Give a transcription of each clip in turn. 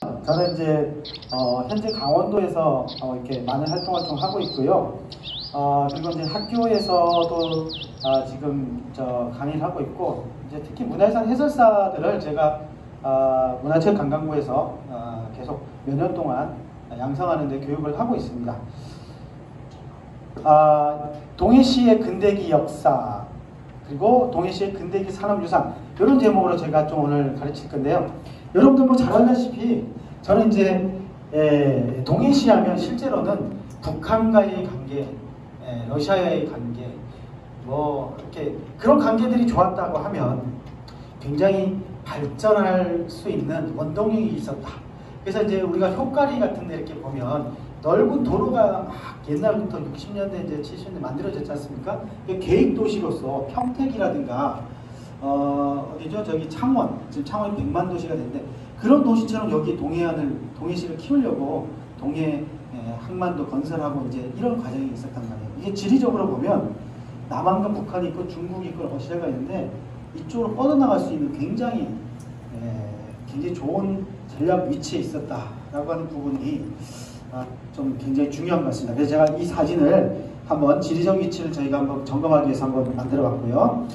저는 이제 어, 현재 강원도에서 어, 이렇게 많은 활동을 좀 하고 있고요. 어, 그리고 이제 학교에서도 아, 지금 저 강의를 하고 있고 이제 특히 문화유산 해설사들을 제가 아, 문화체육관광부에서 아, 계속 몇 년 동안 양성하는 데 교육을 하고 있습니다. 아, 동해시의 근대기 역사 그리고 동해시의 근대기 산업유산 이런 제목으로 제가 좀 오늘 가르칠 건데요. 여러분들 뭐 잘 알다시피 저는 이제 에, 동해시 하면 실제로는 북한과의 관계, 에, 러시아와의 관계, 뭐 이렇게 그런 관계들이 좋았다고 하면 굉장히 발전할 수 있는 원동력이 있었다. 그래서 이제 우리가 효과리 같은 데 이렇게 보면 넓은 도로가 막 옛날부터 60년대 이제 70년대 만들어졌지 않습니까? 계획 도시로서 평택이라든가 어, 어디죠? 저기 창원, 지금 창원이 100만 도시가 됐는데 그런 도시처럼 여기 동해안을 동해시를 키우려고 동해 항만도 건설하고 이제 이런 과정이 있었단 말이에요. 이게 지리적으로 보면 남한과 북한이 있고 중국이 있고 러시아가 있는데 이쪽으로 뻗어나갈 수 있는 굉장히 에, 굉장히 좋은 전략 위치에 있었다라고 하는 부분이 아, 좀 굉장히 중요한 것 같습니다. 그래서 제가 이 사진을 한번 지리적 위치를 저희가 한번 점검하기 위해서 한번 만들어 봤고요.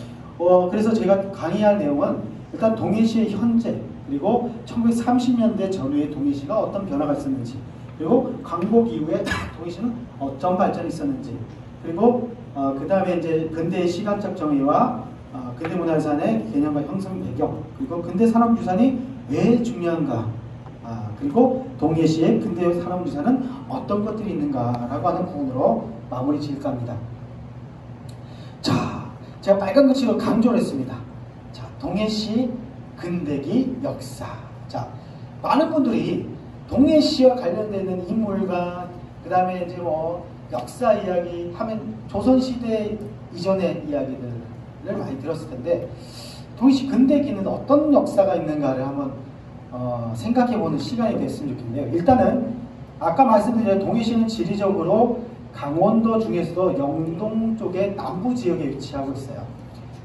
어, 그래서 제가 강의할 내용은 일단 동해시의 현재 그리고 1930년대 전후의 동해시가 어떤 변화가 있었는지 그리고 광복 이후에 동해시는 어떤 발전이 있었는지 그리고 어, 그 다음에 이제 근대 시간적 정의와 어, 근대 문화유산의 개념과 형성 배경 그리고 근대 산업유산이 왜 중요한가 아, 그리고 동해시의 근대 산업유산은 어떤 것들이 있는가라고 하는 부분으로 마무리 지을까 합니다. 자, 제가 빨간 글씨로 강조를 했습니다. 자, 동해시 근대기 역사. 자, 많은 분들이 동해시와 관련되는 인물과 그 다음에 이제 뭐 역사 이야기 하면 조선시대 이전의 이야기들을 많이 들었을 텐데 동해시 근대기는 어떤 역사가 있는가를 한번 어, 생각해보는 시간이 됐으면 좋겠네요. 일단은 아까 말씀드린 동해시는 지리적으로 강원도 중에서도 영동 쪽의 남부 지역에 위치하고 있어요.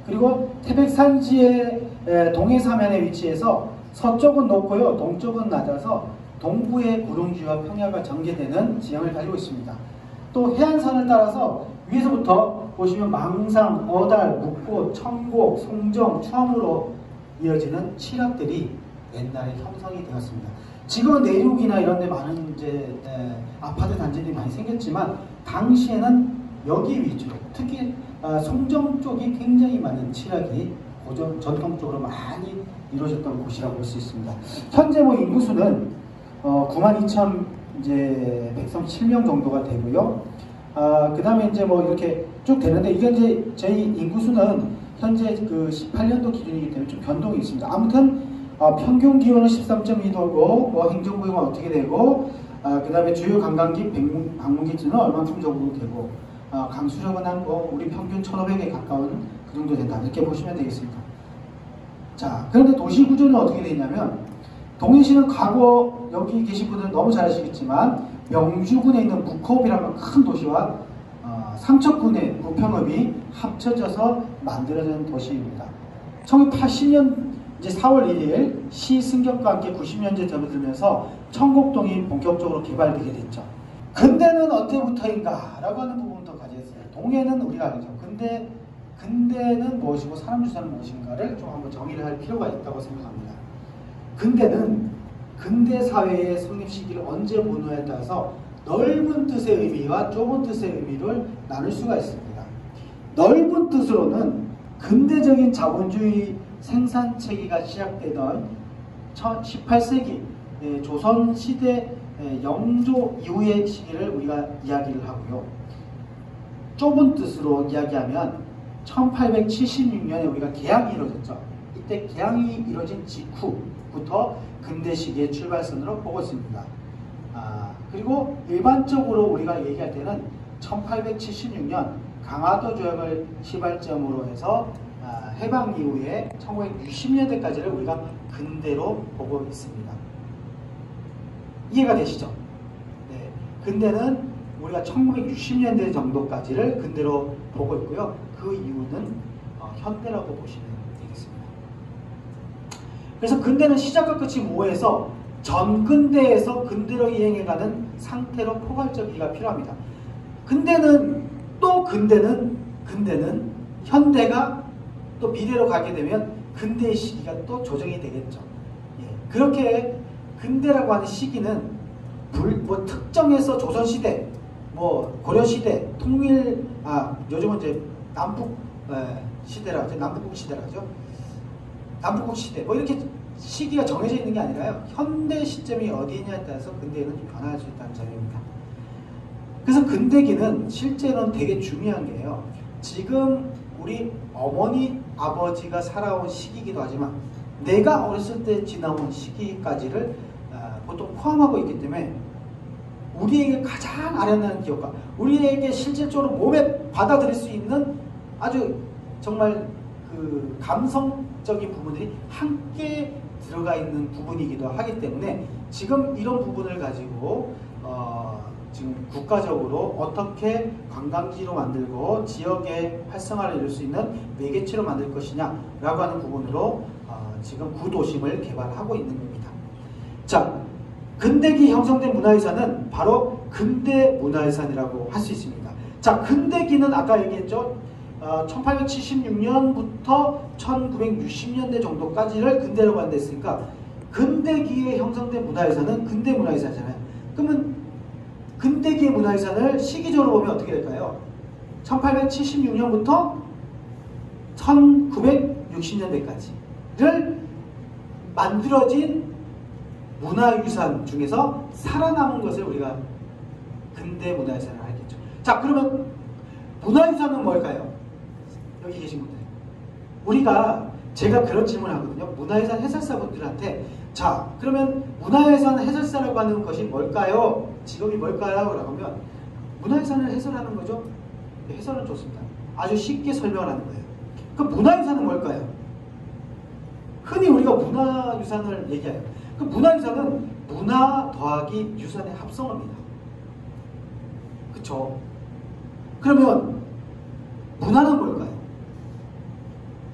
그리고 태백산지의 동해사면에 위치해서 서쪽은 높고요. 동쪽은 낮아서 동부의 구릉지와 평야가 전개되는 지형을 가지고 있습니다. 또 해안선을 따라서 위에서부터 보시면 망상, 어달, 묵고, 청곡, 송정, 추암으로 이어지는 칠합들이 옛날에 형성이 되었습니다. 지금은 내륙이나 이런 데 많은 이제 아파트 단지들이 많이 생겼지만 당시에는 여기 위주로 특히 아, 송정 쪽이 굉장히 많은 칠학이 고전 전통적으로 많이 이루어졌던 곳이라고 볼 수 있습니다. 현재 뭐 인구수는 어, 9만 2천 이제 137명 정도가 되고요. 아, 그 다음에 이제 뭐 이렇게 쭉 되는데 이게 이제 저희 인구수는 현재 그 18년도 기준이기 때문에 좀 변동이 있습니다. 아무튼 어, 평균 기온은 13.2도고 뭐 행정구역은 어떻게 되고 아, 그 다음에 주요 관광객 방문객수는 얼마큼 정도 되고 어, 강수력은 한뭐 우리 평균 1,500에 가까운 그 정도 된다 이렇게 보시면 되겠습니다. 자 그런데 도시 구조는 어떻게 되냐면 동해시는 과거 여기 계신 분들은 너무 잘 아시겠지만 명주군에 있는 묵호읍이라는 큰 도시와 어, 삼척군의 우평읍이 합쳐져서 만들어진 도시입니다. 1980년 이제 4월 1일 시 승격과 함께 90년째 접어들면서 청곡동이 본격적으로 개발되게 됐죠. 근대는 언제부터인가? 라고 하는 부분부터 가져있어요. 동해는 우리가 알죠. 근데 근대는 무엇이고 사람 주사는 무엇인가를 좀 한번 정의를 할 필요가 있다고 생각합니다. 근대는 근대 사회의 성립 시기를 언제 보느냐에 따라서 넓은 뜻의 의미와 좁은 뜻의 의미를 나눌 수가 있습니다. 넓은 뜻으로는 근대적인 자본주의 생산 체계가 시작되던 18세기 예, 조선 시대 예, 영조 이후의 시기를 우리가 이야기를 하고요. 좁은 뜻으로 이야기하면 1876년에 우리가 개항이 이루어졌죠. 이때 개항이 이루어진 직후부터 근대 시기의 출발선으로 보고 있습니다. 아, 그리고 일반적으로 우리가 얘기할 때는 1876년 강화도 조약을 시발점으로 해서 아, 해방 이후에 1960년대까지를 우리가 근대로 보고 있습니다. 이해가 되시죠? 네. 근대는 우리가 1960년대 정도까지를 근대로 보고 있고요. 그 이유는 어, 현대라고 보시면 되겠습니다. 그래서 근대는 시작과 끝이 모호해서 전근대에서 근대로 이행해가는 상태로 포괄적이가 필요합니다. 근대는 또 근대는 근대는 현대가 또 미래로 가게 되면 근대의 시기가 또 조정이 되겠죠. 예, 그렇게 근대라고 하는 시기는 불, 뭐 특정해서 조선시대, 뭐 고려시대, 통일, 아 요즘은 이제 남북 에, 시대라고 하죠. 남북국 시대라죠. 남북국 시대 뭐 이렇게 시기가 정해져 있는 게 아니라요. 현대 시점이 어디냐에 따라서 근대에는 좀 변화할 수 있다는 점입니다. 그래서 근대기는 실제로는 되게 중요한 게요. 지금 우리 어머니, 아버지가 살아온 시기이기도 하지만 내가 어렸을 때 지나온 시기까지를 어, 보통 포함하고 있기 때문에 우리에게 가장 아련한 기억과 우리에게 실질적으로 몸에 받아들일 수 있는 아주 정말 그 감성적인 부분들이 함께 들어가 있는 부분이기도 하기 때문에 지금 이런 부분을 가지고 어 지금 국가적으로 어떻게 관광지로 만들고 지역의 활성화를 이룰 수 있는 매개체로 만들 것이냐라고 하는 부분으로 어 지금 구도심을 개발하고 있는 겁니다. 자, 근대기 형성된 문화유산은 바로 근대 문화유산이라고 할 수 있습니다. 자, 근대기는 아까 얘기했죠. 어, 1876년부터 1960년대 정도까지를 근대라고 한다 했으니까 근대기에 형성된 문화유산은 근대 문화유산이잖아요. 그러면 근대기의 문화유산을 시기적으로 보면 어떻게 될까요? 1876년부터 1960년대까지를 만들어진 문화유산 중에서 살아남은 것을 우리가 근대 문화유산을 알겠죠. 자, 그러면 문화유산은 뭘까요? 여기 계신 분들. 우리가 제가 그런 질문을 하거든요. 문화유산 해설사분들한테 자, 그러면 문화유산 해설사라고 하는 것이 뭘까요? 직업이 뭘까요? 라고 하면 문화유산을 해설하는 거죠. 네, 해설은 좋습니다. 아주 쉽게 설명을 하는 거예요. 그 문화유산은 뭘까요? 흔히 우리가 문화유산을 얘기해요. 그 문화유산은 문화 더하기 유산의 합성어입니다. 그쵸? 그러면 문화는 뭘까요?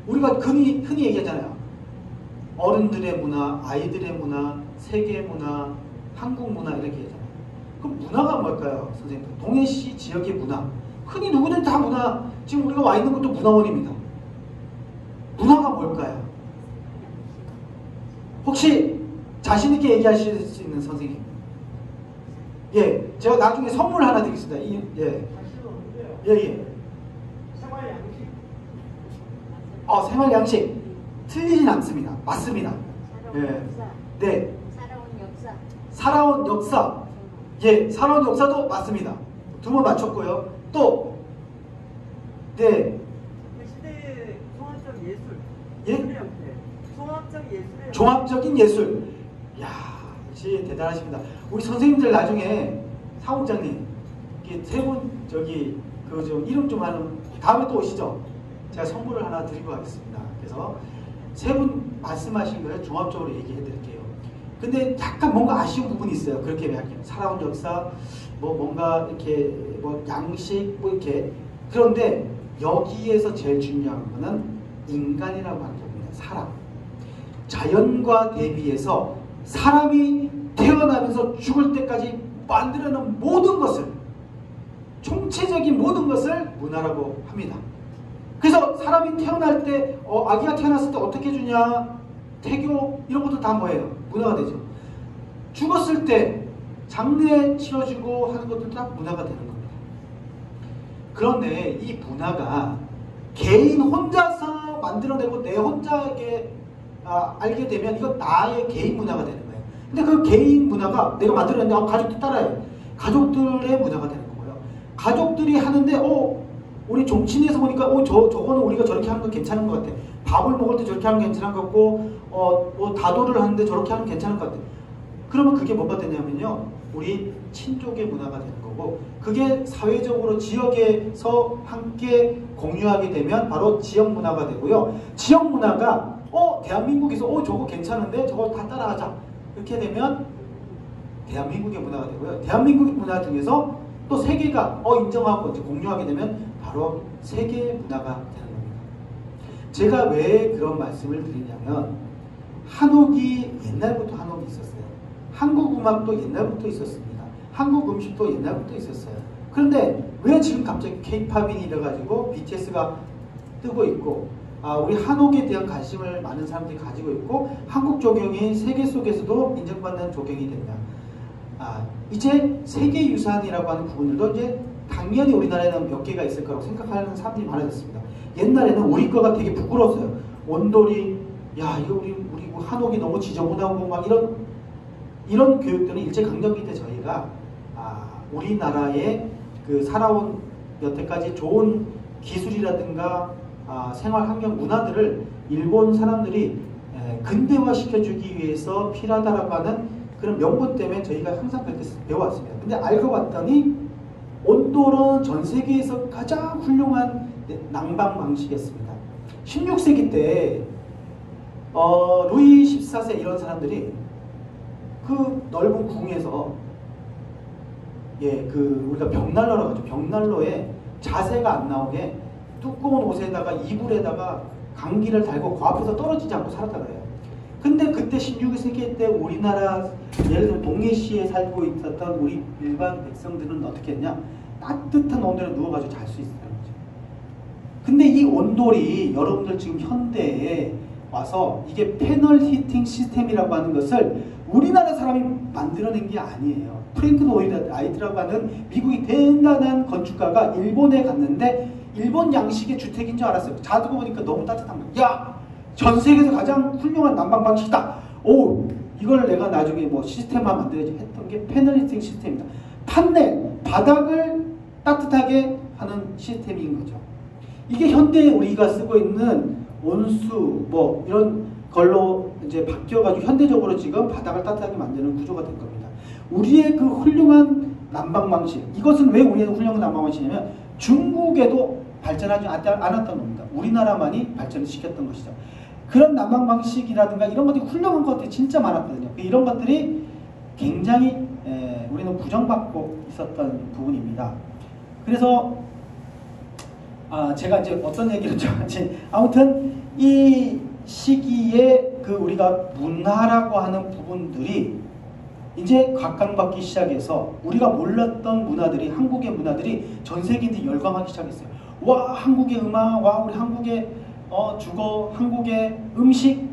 우리가 흔히, 흔히 얘기하잖아요. 어른들의 문화, 아이들의 문화, 세계 문화, 한국 문화 이렇게 얘기하잖아요. 그럼 문화가 뭘까요? 선생님. 동해시 지역의 문화. 흔히 누구든 다 문화, 지금 우리가 와 있는 것도 문화원입니다. 문화가 뭘까요? 혹시 자신있게 얘기하실 수 있는 선생님. 예, 제가 나중에 선물 하나 드리겠습니다. 이, 예. 예, 예. 생활 양식. 어, 생활 양식. 틀리진 않습니다. 맞습니다. 살아온 예. 역사. 네. 살아온 역사. 살아온 역사. 예, 살아온 역사도 맞습니다. 두 번 맞췄고요. 또, 네. 그 시대의 종합적 예술. 예? 종합적 예술의 종합적인 예술. 이야, 역시 대단하십니다. 우리 선생님들 나중에 사무장님, 세분 저기 그 좀 이름 좀 하는 다음에 또 오시죠. 제가 선물을 하나 드리고 가겠습니다. 그래서 세 분 말씀하신 걸 종합적으로 얘기해 드릴게요. 근데 약간 뭔가 아쉬운 부분이 있어요. 그렇게 이야기해요. 살아온 역사, 뭐 뭔가 이렇게 뭐 양식, 뭐 이렇게. 그런데 여기에서 제일 중요한 거는 인간이라고 하는 겁니다. 사람. 자연과 대비해서 사람이 태어나면서 죽을 때까지 만들어놓은 모든 것을 총체적인 모든 것을 문화라고 합니다. 그래서 사람이 태어날 때 어, 아기가 태어났을 때 어떻게 해주냐 태교 이런 것도 다 뭐예요? 문화가 되죠. 죽었을 때 장례 치러주고 하는 것도 다 문화가 되는 겁니다. 그런데 이 문화가 개인 혼자서 만들어내고 내 혼자에게 아, 알게 되면 이건 나의 개인 문화가 되는 거예요. 근데 그 개인 문화가 내가 만들어냈는데 아, 가족들 따라해. 가족들의 문화가 되는 거고요. 가족들이 하는데 어 우리 종친에서 보니까 어 저 저거는 우리가 저렇게 하는 거 괜찮은 것 같아. 밥을 먹을 때 저렇게 하는 게 괜찮은 것 같고 어 뭐 다도를 하는데 저렇게 하는 게 괜찮은 것 같아. 그러면 그게 뭐가 되냐면요. 우리 친족의 문화가 되는 거고 그게 사회적으로 지역에서 함께 공유하게 되면 바로 지역 문화가 되고요. 지역 문화가 어 대한민국에서 어 저거 괜찮은데 저거 다 따라하자 이렇게 되면 대한민국의 문화가 되고요. 대한민국 문화 중에서 또 세계가 어 인정하고 이제 공유하게 되면 바로 세계 문화가 되는 겁니다. 제가 왜 그런 말씀을 드리냐면 한옥이 옛날부터 한옥이 있었어요. 한국 음악도 옛날부터 있었습니다. 한국 음식도 옛날부터 있었어요. 그런데 왜 지금 갑자기 케이팝이 이래가지고 BTS가 뜨고 있고 아, 우리 한옥에 대한 관심을 많은 사람들이 가지고 있고 한국 조경이 세계 속에서도 인정받는 조경이 됐냐? 아, 이제 세계유산이라고 하는 부분들도 이제 당연히 우리나라에는 몇 개가 있을 거라고 생각하는 사람들이 많아졌습니다. 옛날에는 우리 거가 되게 부끄러웠어요. 온돌이 야 이거 우리 우리 뭐 한옥이 너무 지저분하고 막 이런 이런 교육들은 일제 강점기 때 저희가 아, 우리나라의 그 살아온 여태까지 좋은 기술이라든가 아, 생활 환경 문화들을 일본 사람들이 에, 근대화 시켜주기 위해서 필요하다라고 하는 그런 명분 때문에 저희가 항상 그렇게 배워왔습니다. 근데 알고 봤더니 온돌은 전 세계에서 가장 훌륭한 낭방 방식이었습니다. 16세기 때 어, 루이 14세 이런 사람들이 그 넓은 궁에서 예, 그 우리가 벽난로라고 하죠. 벽난로에 자세가 안 나오게 두꺼운 옷에다가 이불에다가 감기를 달고 그 앞에서 떨어지지 않고 살았다 그래요. 근데 그때 16세기 때 우리나라 예를 들어 동해시에 살고 있었던 우리 일반 백성들은 어떻게 했냐? 따뜻한 온돌에 누워가지고 잤을 거죠. 근데 이 온돌이 여러분들 지금 현대에 와서 이게 panel heating system이라고 하는 것을 우리나라 사람이 만들어낸 게 아니에요. 프랭크 로이드 라이트라고 하는 미국의 대단한 건축가가 일본에 갔는데 일본 양식의 주택인 줄 알았어요. 자고 보니까 너무 따뜻한 거예요. 야! 전 세계에서 가장 훌륭한 난방 방식이다. 오! 이걸 내가 나중에 뭐 시스템화 만들어야지 했던 게 패널 히팅 시스템이다. 판넬, 바닥을 따뜻하게 하는 시스템인 거죠. 이게 현대 우리가 쓰고 있는 온수 뭐 이런 걸로 이제 바뀌어가지고 현대적으로 지금 바닥을 따뜻하게 만드는 구조가 된 겁니다. 우리의 그 훌륭한 난방 방식 이것은 왜 우리의 훌륭한 난방 방식이냐면 중국에도 발전하지 않았던 겁니다. 우리나라만이 발전을 시켰던 것이죠. 그런 난방 방식이라든가 이런 것들이 훌륭한 것들이 진짜 많았거든요. 이런 것들이 굉장히 에, 우리는 부정받고 있었던 부분입니다. 그래서 아, 제가 이제 어떤 얘기를 좀 하지 아무튼 이 시기에 그 우리가 문화라고 하는 부분들이 이제 각광받기 시작해서 우리가 몰랐던 문화들이 한국의 문화들이 전 세계인들이 열광하기 시작했어요. 와 한국의 음악, 와 우리 한국의 어, 주거, 한국의 음식,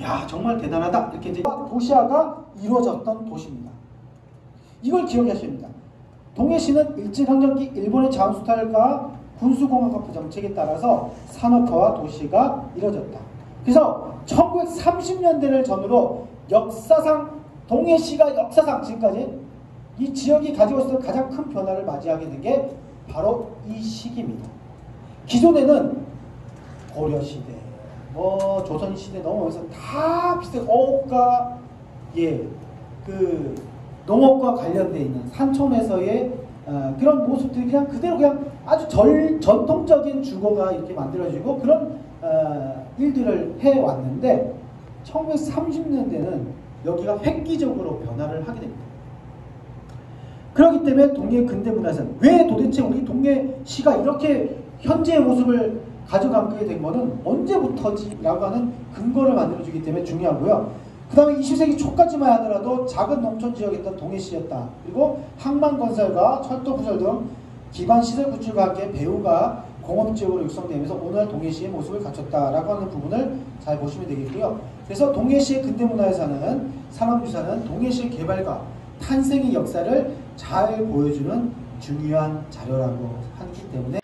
야 정말 대단하다 이렇게 이제 도시화가 이루어졌던 도시입니다. 이걸 기억하셔야 됩니다. 동해시는 일제강점기 일본의 장수탈과 군수공학학부 정책에 따라서 산업화와 도시가 이루어졌다. 그래서 1930년대를 전후로 역사상 동해시가 역사상 지금까지 이 지역이 가지고 있었던 가장 큰 변화를 맞이하게 된 게 바로 이 시기입니다. 기존에는 고려 시대, 뭐 조선 시대 넘어오면서 다 비슷해 어업과 예, 그 농업과 관련돼 있는 산촌에서의 어, 그런 모습들이 그냥 그대로 그냥 아주 절, 전통적인 주거가 이렇게 만들어지고 그런 어, 일들을 해왔는데 1930년대는 여기가 획기적으로 변화를 하게 됩니다. 그렇기 때문에 동해 근대 문화에서는 왜 도대체 우리 동해시가 이렇게 현재의 모습을 가져가게 된 거는 언제부터지라고 하는 근거를 만들어주기 때문에 중요하고요. 그 다음에 20세기 초까지만 하더라도 작은 농촌 지역이었던 동해시였다. 그리고 항만건설과 철도부설 등 기반 시설 구축과 함께 배후가 공업지역으로 육성되면서 오늘날 동해시의 모습을 갖췄다라고 하는 부분을 잘 보시면 되겠고요. 그래서 동해시의 근대문화에서는 산업유산은 동해시의 개발과 탄생의 역사를 잘 보여주는 중요한 자료라고 하기 때문에